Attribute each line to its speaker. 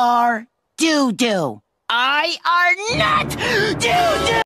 Speaker 1: are doo-doo. I are not doo-doo!